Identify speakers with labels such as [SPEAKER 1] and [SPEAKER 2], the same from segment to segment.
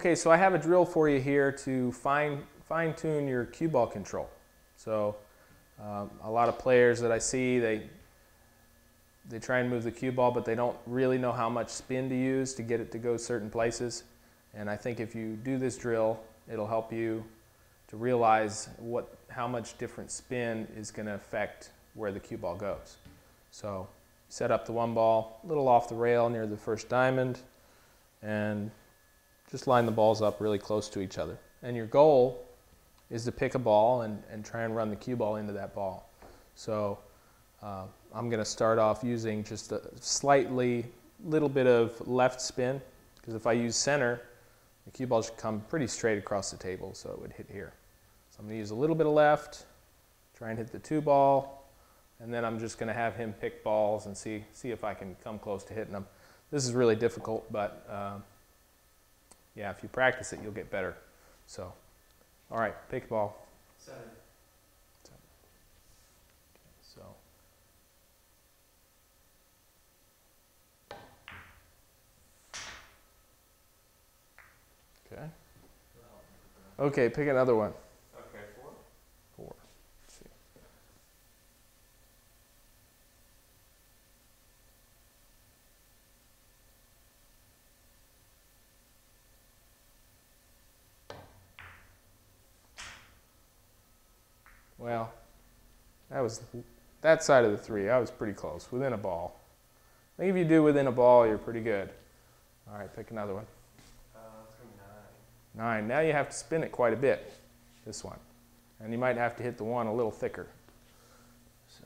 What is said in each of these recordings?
[SPEAKER 1] Okay, so I have a drill for you here to fine, fine tune your cue ball control. So um, a lot of players that I see, they, they try and move the cue ball, but they don't really know how much spin to use to get it to go certain places. And I think if you do this drill, it'll help you to realize what, how much different spin is going to affect where the cue ball goes. So set up the one ball a little off the rail near the first diamond and just line the balls up really close to each other. And your goal is to pick a ball and, and try and run the cue ball into that ball. So uh, I'm going to start off using just a slightly little bit of left spin because if I use center, the cue ball should come pretty straight across the table so it would hit here. So I'm going to use a little bit of left, try and hit the two ball, and then I'm just going to have him pick balls and see, see if I can come close to hitting them. This is really difficult, but uh, yeah, if you practice it, you'll get better. So, all right, pick a ball.
[SPEAKER 2] Seven.
[SPEAKER 1] So, okay. Okay, pick another one.
[SPEAKER 2] Okay, four.
[SPEAKER 1] Four. Let's see. Well, that was that side of the three. I was pretty close, within a ball. I think if you do within a ball, you're pretty good. All right, pick another one.
[SPEAKER 2] Uh, nine.
[SPEAKER 1] Nine. Now you have to spin it quite a bit, this one. And you might have to hit the one a little thicker. So.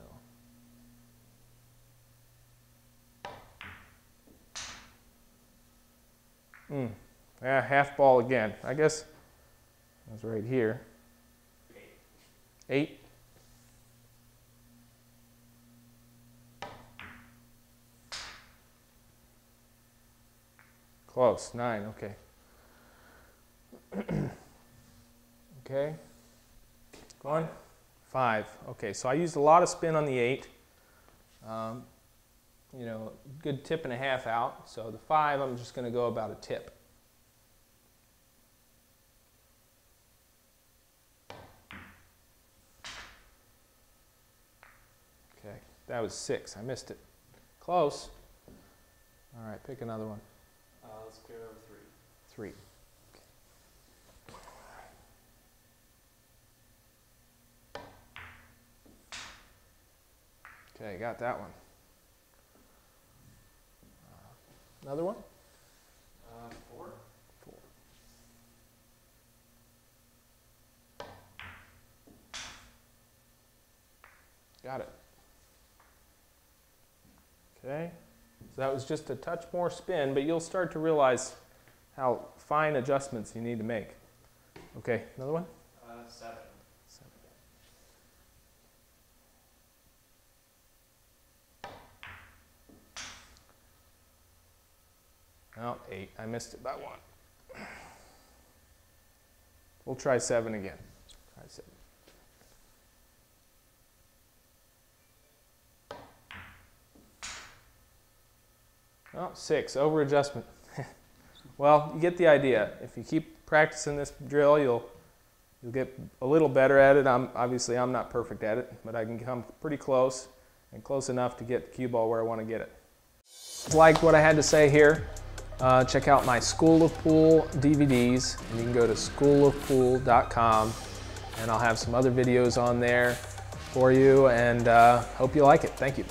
[SPEAKER 1] Hmm. Yeah, half ball again. I guess that's right here.
[SPEAKER 2] Eight.
[SPEAKER 1] Close. Nine. Okay. okay. Go on. Five. Okay, so I used a lot of spin on the eight. Um, you know, good tip and a half out. So the five, I'm just going to go about a tip. Okay, that was six. I missed it. Close. All right, pick another one.
[SPEAKER 2] Uh, let's clear over three.
[SPEAKER 1] Three. Okay, got that one. Another one?
[SPEAKER 2] Uh, four.
[SPEAKER 1] Four. Got it. Okay, so that was just a touch more spin, but you'll start to realize how fine adjustments you need to make. Okay, another one?
[SPEAKER 2] Uh, seven.
[SPEAKER 1] Seven. Oh, eight. I missed it by one. We'll try seven again. Try seven. Oh, six. Over adjustment. well, you get the idea. If you keep practicing this drill, you'll you'll get a little better at it. I'm obviously I'm not perfect at it, but I can come pretty close and close enough to get the cue ball where I want to get it. Like what I had to say here, uh, check out my School of Pool DVDs, and you can go to schoolofpool.com, and I'll have some other videos on there for you, and uh, hope you like it. Thank you.